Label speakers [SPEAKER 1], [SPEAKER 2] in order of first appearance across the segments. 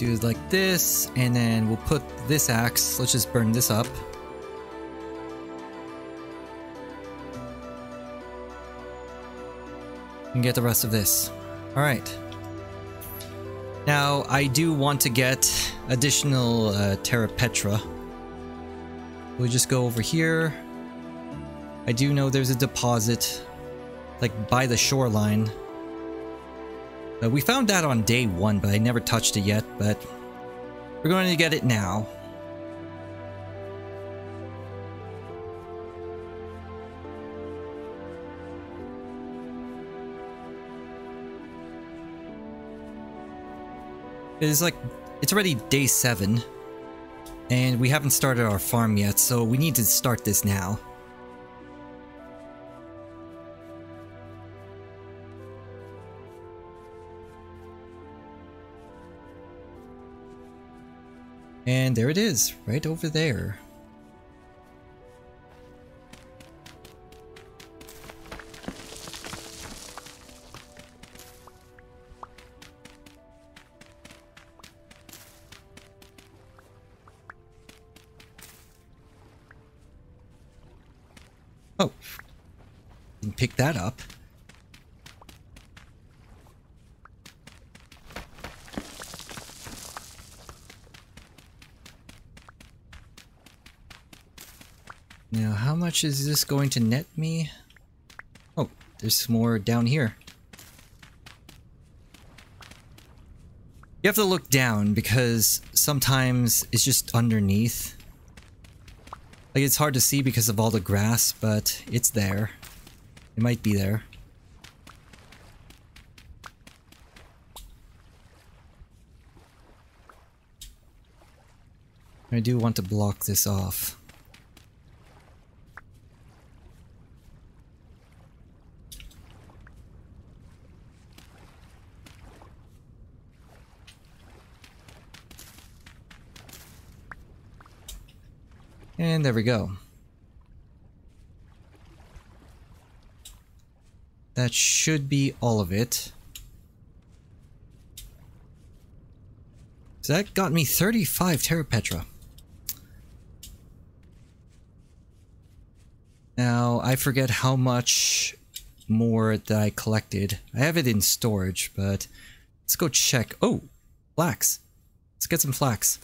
[SPEAKER 1] do it like this, and then we'll put this axe. Let's just burn this up. And get the rest of this. Alright. Now, I do want to get additional uh, Terra Petra. We just go over here. I do know there's a deposit, like by the shoreline. Uh, we found that on day one, but I never touched it yet, but we're going to get it now. It's like, it's already day 7. And we haven't started our farm yet, so we need to start this now. And there it is, right over there. Oh. Pick that up. Now, how much is this going to net me? Oh, there's more down here. You have to look down because sometimes it's just underneath. Like it's hard to see because of all the grass, but it's there. It might be there. I do want to block this off. And there we go. That should be all of it. So that got me 35 Terra Petra. Now, I forget how much more that I collected. I have it in storage, but let's go check. Oh, flax. Let's get some flax.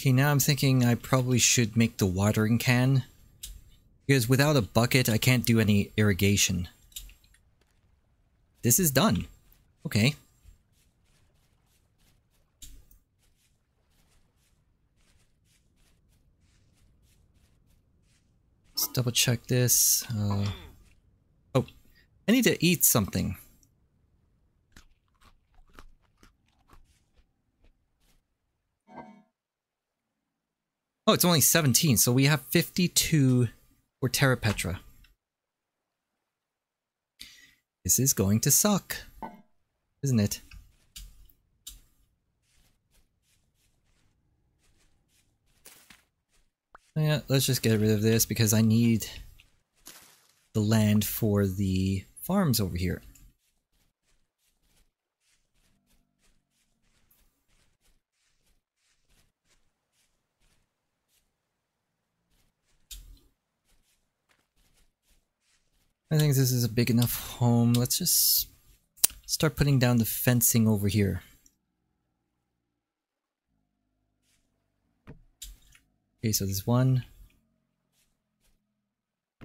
[SPEAKER 1] Okay, now I'm thinking I probably should make the watering can. Because without a bucket, I can't do any irrigation. This is done. Okay. Let's double check this. Uh, oh, I need to eat something. Oh, it's only 17, so we have 52 for Terra Petra. This is going to suck, isn't it? Oh, yeah, let's just get rid of this because I need the land for the farms over here. I think this is a big enough home. Let's just start putting down the fencing over here. Okay, so there's one,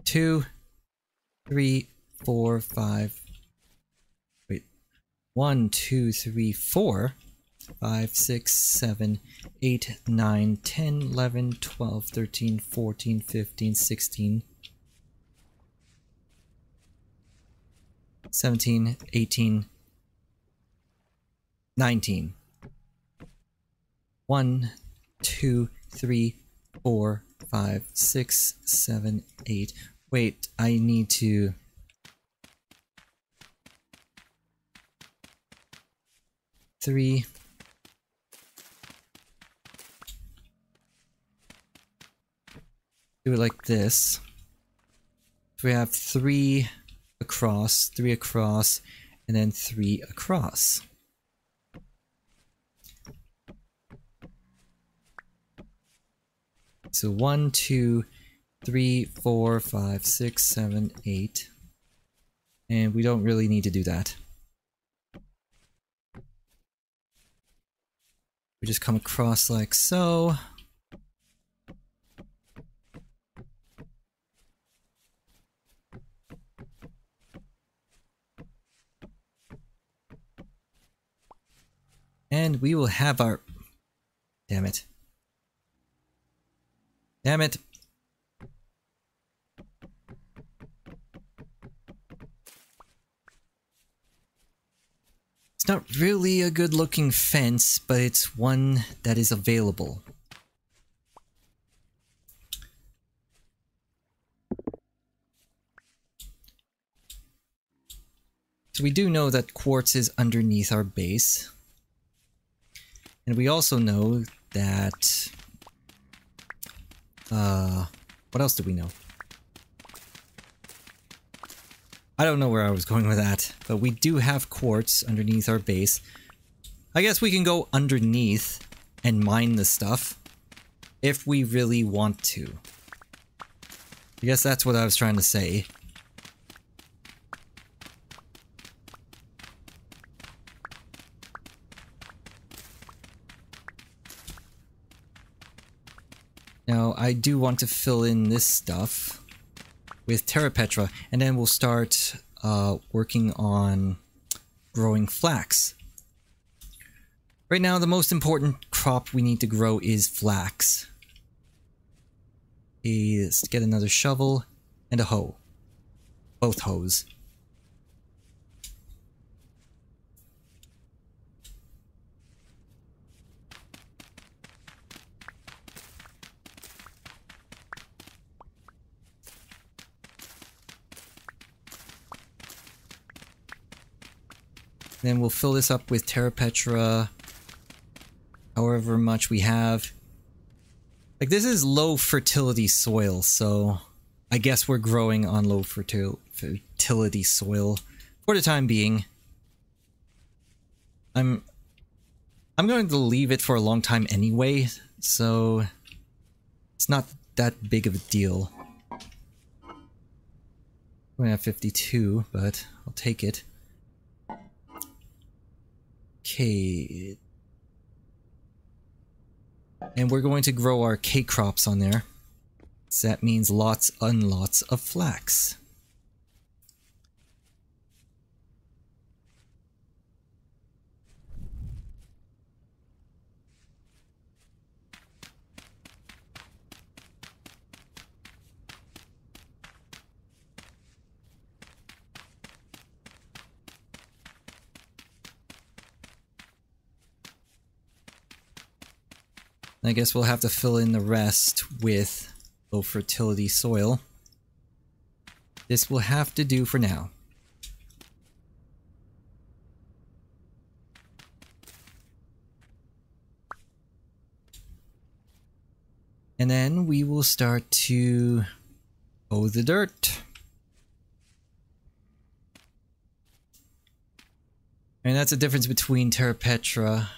[SPEAKER 1] two, three, four, five. Wait, one, two, three, four, five, six, seven, eight, nine, ten, eleven, twelve, thirteen, fourteen, fifteen, sixteen. 17, 18, 19. 1, 2, 3, 4, 5, 6, 7, 8. Wait, I need to... Three, do it like this. So we have three across, three across, and then three across. So one, two, three, four, five, six, seven, eight. And we don't really need to do that. We just come across like so. Have our... Damn it. Damn it. It's not really a good looking fence, but it's one that is available. So we do know that quartz is underneath our base. And we also know that... Uh, what else do we know? I don't know where I was going with that, but we do have quartz underneath our base. I guess we can go underneath and mine the stuff if we really want to. I guess that's what I was trying to say. Now, I do want to fill in this stuff with Terra Petra, and then we'll start uh, working on growing flax. Right now, the most important crop we need to grow is flax. Let's get another shovel and a hoe. Both hoes. Then we'll fill this up with Terra Petra, however much we have. Like, this is low fertility soil, so I guess we're growing on low fertil fertility soil for the time being. I'm I'm going to leave it for a long time anyway, so it's not that big of a deal. We have 52, but I'll take it. Okay. And we're going to grow our K crops on there. So that means lots and lots of flax. I guess we'll have to fill in the rest with low fertility soil. This will have to do for now. And then we will start to hoe the dirt. And that's the difference between Terra Petra,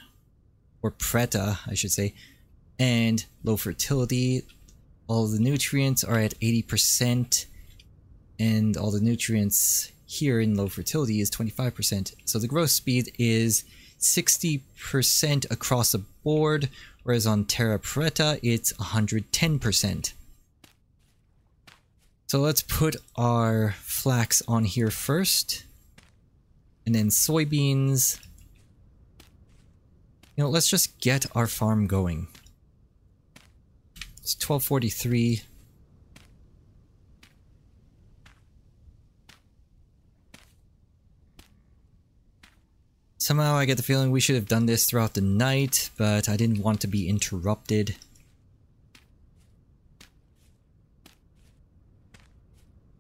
[SPEAKER 1] or Preta, I should say, and low fertility. All the nutrients are at 80% and all the nutrients here in low fertility is 25%. So the growth speed is 60% across the board, whereas on Terra Preta it's 110%. So let's put our flax on here first. And then soybeans. You know, let's just get our farm going. It's 1243. Somehow I get the feeling we should have done this throughout the night, but I didn't want to be interrupted.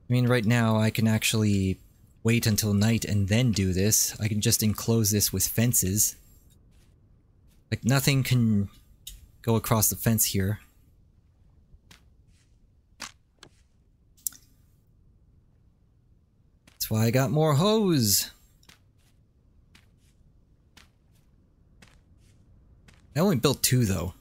[SPEAKER 1] I mean, right now I can actually wait until night and then do this. I can just enclose this with fences. Like, nothing can go across the fence here. That's why I got more hoes. I only built two though.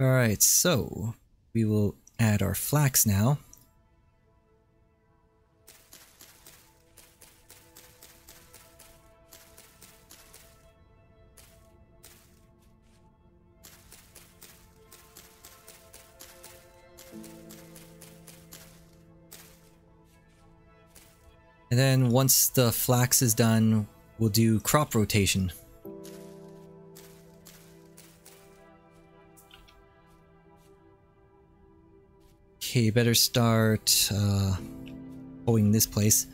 [SPEAKER 1] Alright, so we will add our flax now. Once the flax is done, we'll do crop rotation. Okay, better start uh, hoeing this place.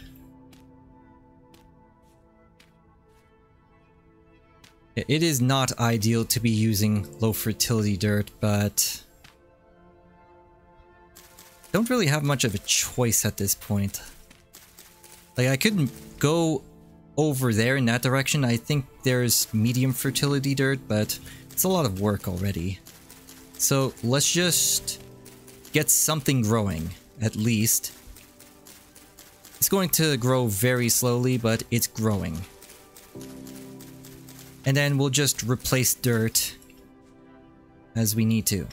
[SPEAKER 1] It is not ideal to be using low fertility dirt, but don't really have much of a choice at this point. Like, I couldn't go over there in that direction. I think there's medium fertility dirt, but it's a lot of work already. So let's just get something growing, at least. It's going to grow very slowly, but it's growing. And then we'll just replace dirt as we need to.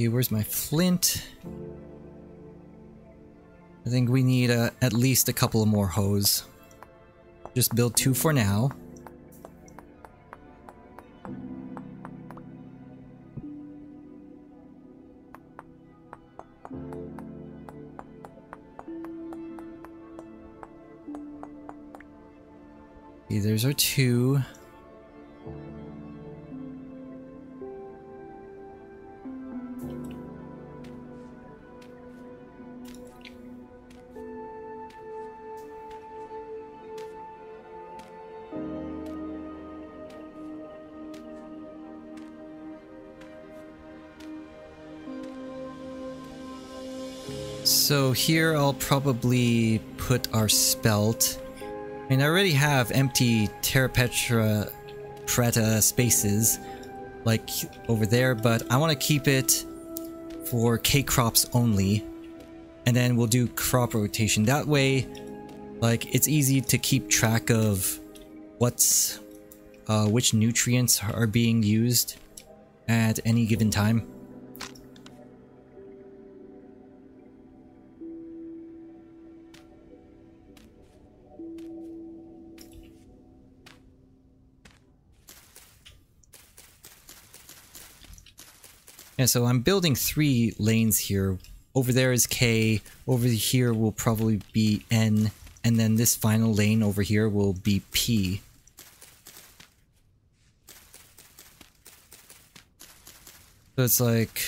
[SPEAKER 1] Okay, where's my flint? I think we need uh, at least a couple of more hoes. Just build two for now. Okay, there's our two. So here I'll probably put our spelt. I mean, I already have empty Terra Petra Preta spaces, like over there, but I want to keep it for K crops only. And then we'll do crop rotation. That way, like, it's easy to keep track of what's, uh, which nutrients are being used at any given time. Yeah, so I'm building three lanes here. Over there is K, over here will probably be N, and then this final lane over here will be P. So it's like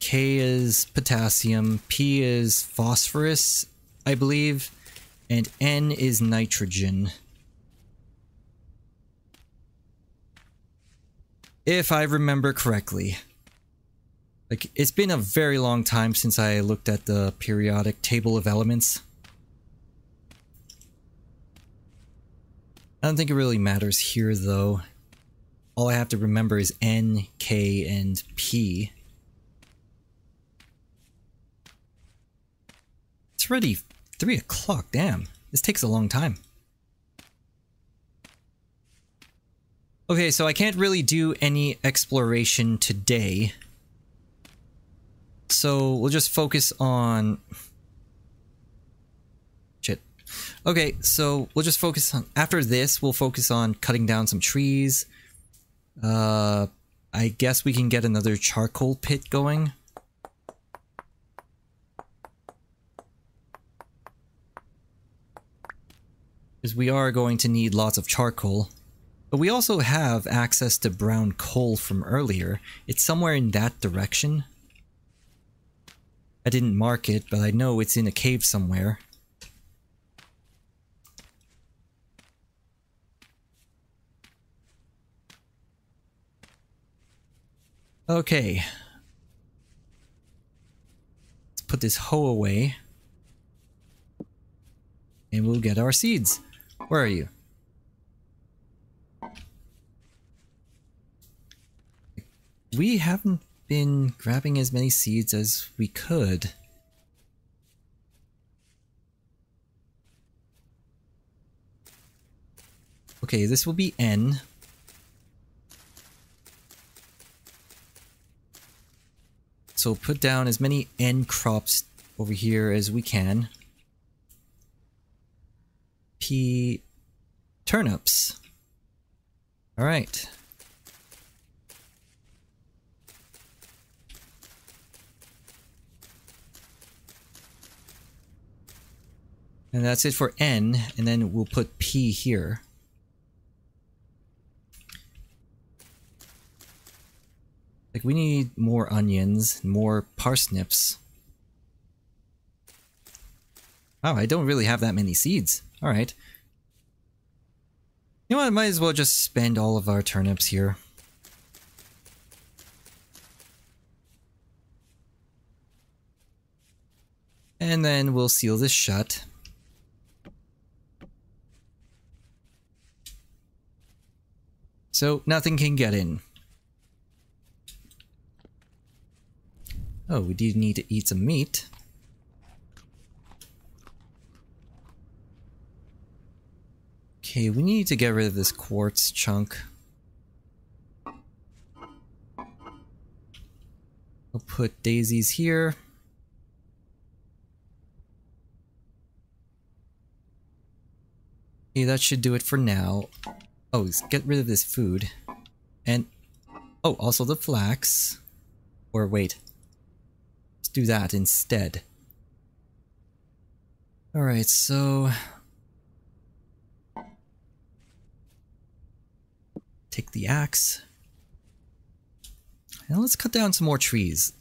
[SPEAKER 1] K is potassium, P is phosphorus, I believe, and N is nitrogen. If I remember correctly. Like, it's been a very long time since I looked at the periodic table of elements. I don't think it really matters here, though. All I have to remember is N, K, and P. It's already 3 o'clock, damn. This takes a long time. Okay, so I can't really do any exploration today. So we'll just focus on... Shit. Okay, so we'll just focus on... After this, we'll focus on cutting down some trees. Uh, I guess we can get another charcoal pit going. Because we are going to need lots of charcoal. But we also have access to brown coal from earlier. It's somewhere in that direction. I didn't mark it, but I know it's in a cave somewhere. Okay. Let's put this hoe away. And we'll get our seeds. Where are you? We haven't been grabbing as many seeds as we could. Okay, this will be N. So put down as many N crops over here as we can. P turnips. Alright. And that's it for N, and then we'll put P here. Like, we need more onions, more parsnips. Oh, I don't really have that many seeds. Alright. You know what, might as well just spend all of our turnips here. And then we'll seal this shut. So nothing can get in. Oh, we do need to eat some meat. Okay, we need to get rid of this quartz chunk. I'll put daisies here. Okay, that should do it for now. Oh, get rid of this food. And, oh, also the flax. Or wait. Let's do that instead. Alright, so... Take the axe. And let's cut down some more trees.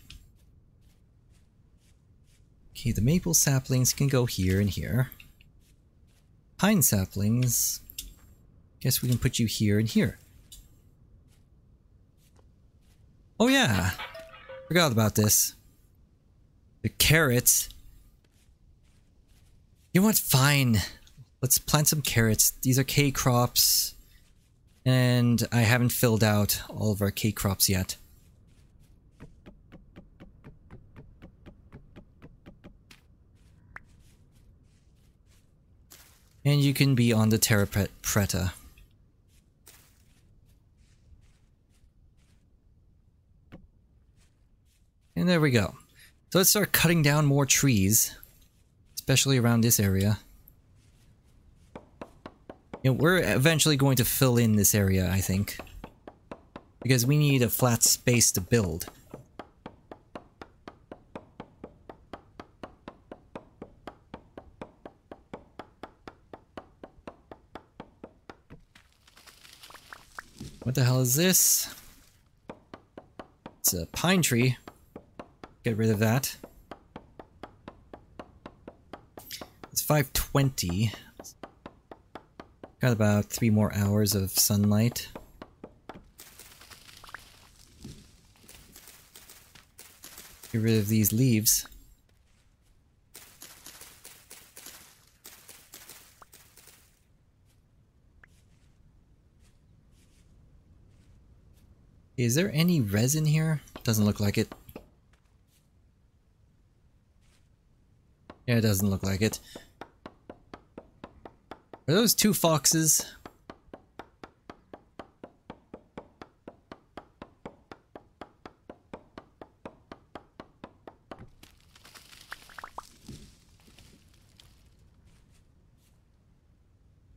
[SPEAKER 1] Okay, the maple saplings can go here and here. Pine saplings Guess we can put you here and here. Oh yeah! Forgot about this. The carrots. You know what? Fine. Let's plant some carrots. These are K crops. And I haven't filled out all of our K crops yet. And you can be on the Terra Preta. And there we go. So let's start cutting down more trees, especially around this area. You know, we're eventually going to fill in this area, I think. Because we need a flat space to build. What the hell is this? It's a pine tree. Get rid of that. It's 520. Got about three more hours of sunlight. Get rid of these leaves. Is there any resin here? Doesn't look like it. Yeah, it doesn't look like it. Are those two foxes?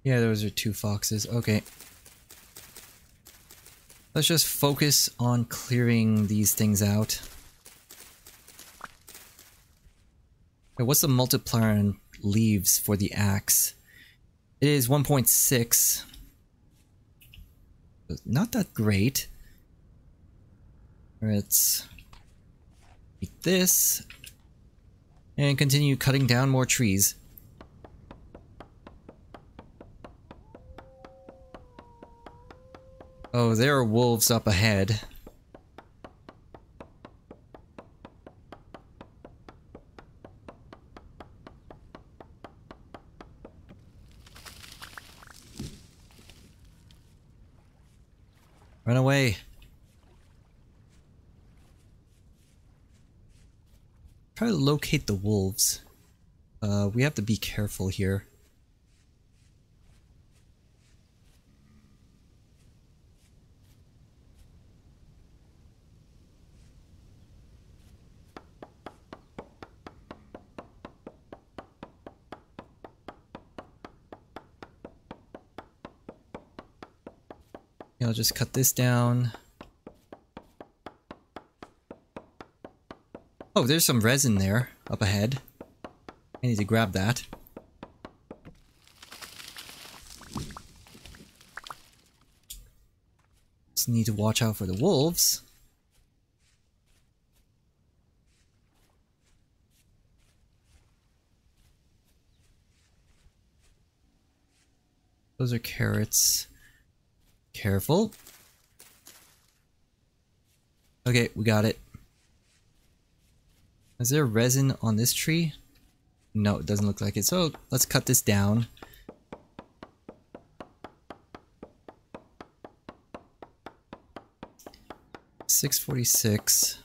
[SPEAKER 1] Yeah, those are two foxes. Okay. Let's just focus on clearing these things out. What's the multiplier on leaves for the axe? It is 1.6. Not that great. Let's eat this. And continue cutting down more trees. Oh, there are wolves up ahead. Run away. Try to locate the wolves. Uh, we have to be careful here. Just cut this down. Oh, there's some resin there, up ahead. I need to grab that. Just need to watch out for the wolves. Those are carrots. Careful. Okay, we got it. Is there resin on this tree? No, it doesn't look like it. So let's cut this down. Six forty six.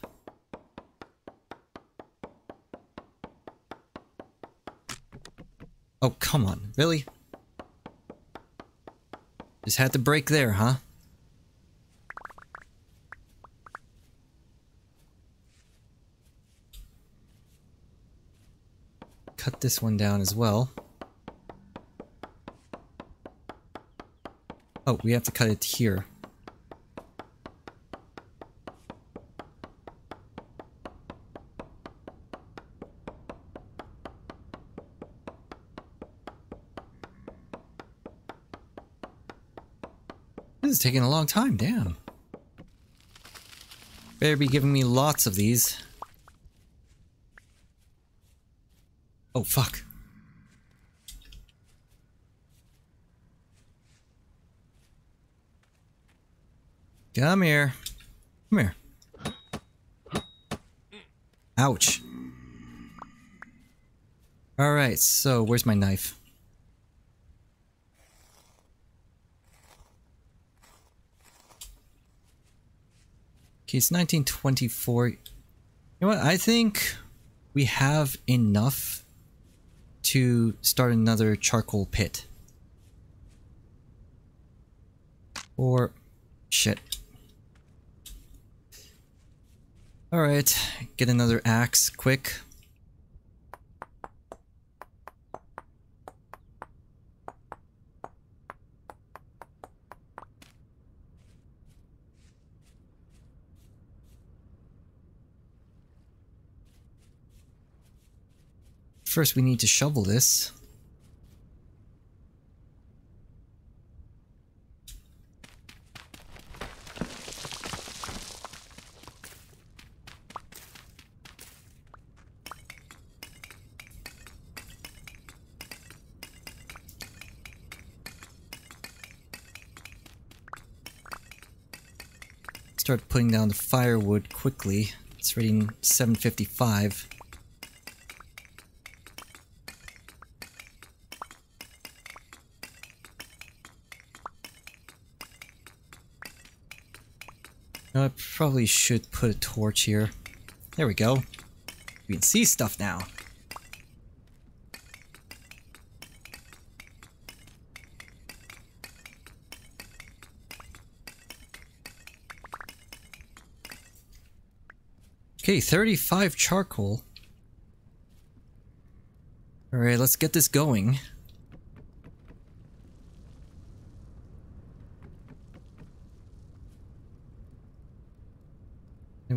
[SPEAKER 1] Oh, come on. Really? Just had to break there, huh? Cut this one down as well. Oh, we have to cut it here. Taking a long time, damn. Better be giving me lots of these. Oh, fuck. Come here. Come here. Ouch. Alright, so where's my knife? Okay, it's 1924. You know what? I think we have enough to start another charcoal pit. Or... shit. Alright, get another axe, quick. First we need to shovel this. Start putting down the firewood quickly. It's ready 755. I probably should put a torch here. There we go. We can see stuff now. Okay, 35 charcoal. Alright, let's get this going.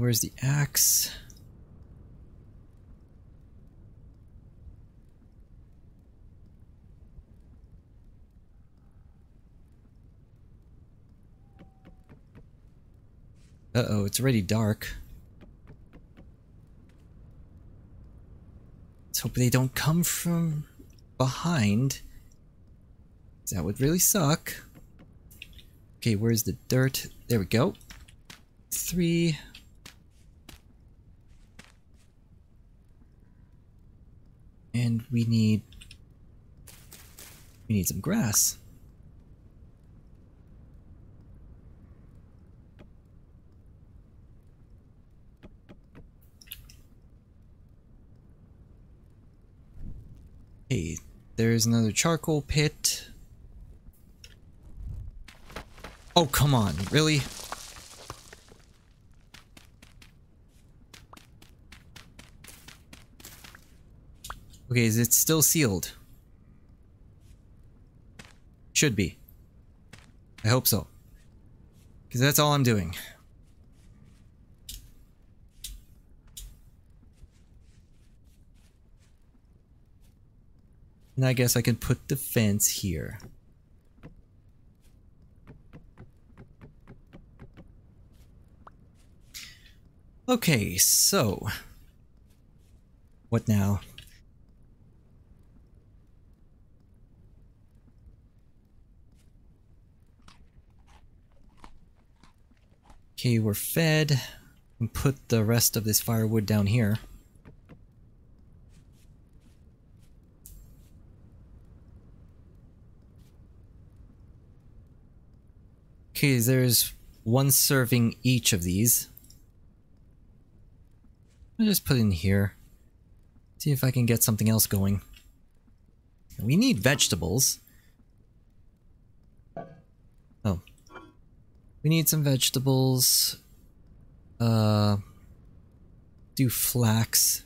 [SPEAKER 1] Where's the axe? Uh-oh, it's already dark. Let's hope they don't come from behind. That would really suck. Okay, where's the dirt? There we go. Three. And we need... We need some grass. Hey, there's another charcoal pit. Oh, come on, really? Okay, is it still sealed? Should be. I hope so. Because that's all I'm doing. And I guess I can put the fence here. Okay, so... What now? Okay, we're fed. And put the rest of this firewood down here. Okay, there's one serving each of these. I'll just put in here. See if I can get something else going. We need vegetables. We need some vegetables. Uh, do flax.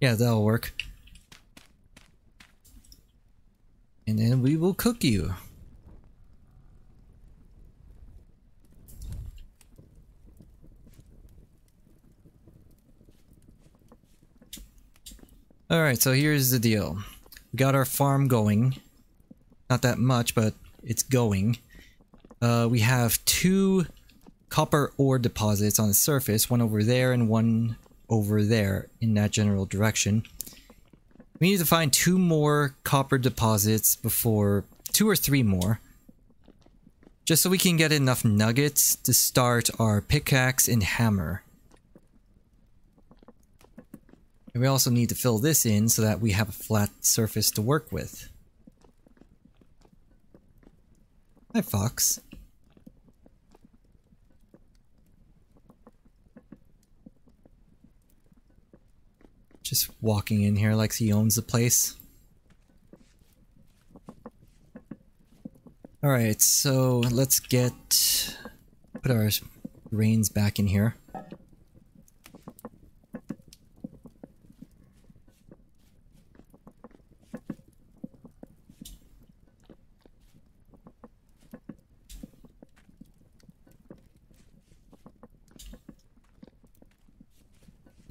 [SPEAKER 1] Yeah, that'll work. And then we will cook you. Alright, so here's the deal. We got our farm going. Not that much, but it's going. Uh, we have two copper ore deposits on the surface, one over there and one over there in that general direction. We need to find two more copper deposits before, two or three more, just so we can get enough nuggets to start our pickaxe and hammer. And we also need to fill this in so that we have a flat surface to work with. Hi, Fox. Just walking in here like he owns the place. Alright, so let's get... put our reins back in here.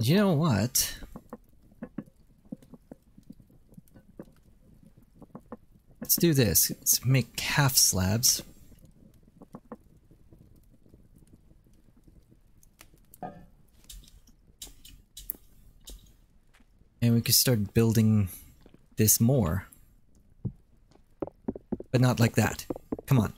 [SPEAKER 1] You know what? Let's do this. Let's make half slabs. And we could start building this more. But not like that. Come on.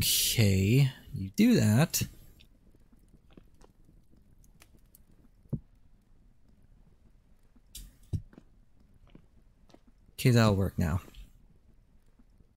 [SPEAKER 1] Okay, you do that. Okay, that'll work now.